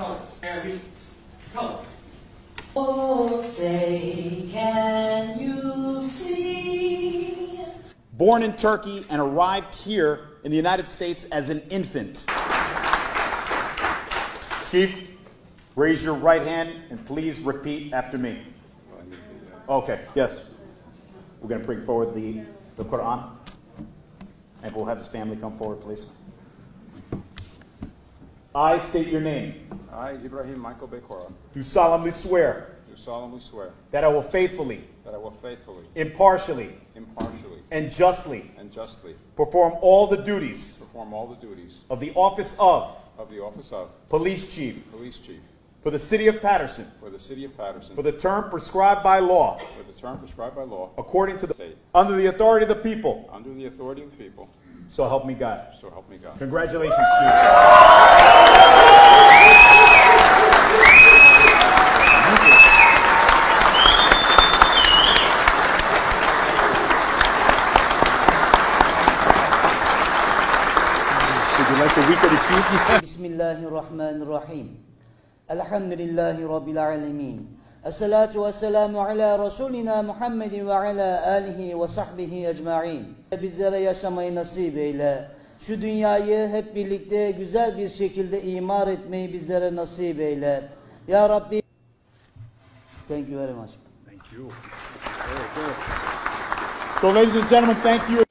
Color. And color. Oh, say, can you see? Born in Turkey and arrived here in the United States as an infant. Chief, raise your right hand and please repeat after me. Okay, yes. We're going to bring forward the, the Quran. And we'll have his family come forward, please. I state your name. I, Ibrahim Michael Baycora, Do solemnly swear do solemnly swear that I will faithfully, that I will faithfully, impartially, impartially, and justly and justly perform all the duties perform all the duties of the office of of the office of Police Chief Police Chief for the City of Paterson for the City of Paterson for the term prescribed by law for the term prescribed by law, according to the State. under the authority of the people. under the authority of the people, So help me God. so help me God. Congratulations, Chief. like a week at. Bismillahirrahmanirrahim. Elhamdülillahi Rabbil alemin. Esselatu vesselamu ala Resulina Muhammedin ve ala alihi ve sahbihi ecma'in. Bizlere yaşamayı nasip eyle. Şu dünyayı hep birlikte güzel bir şekilde imar etmeyi bizlere nasip eyle. Ya Rabbi. Thank you very much. Thank you. So ladies and gentlemen, thank you.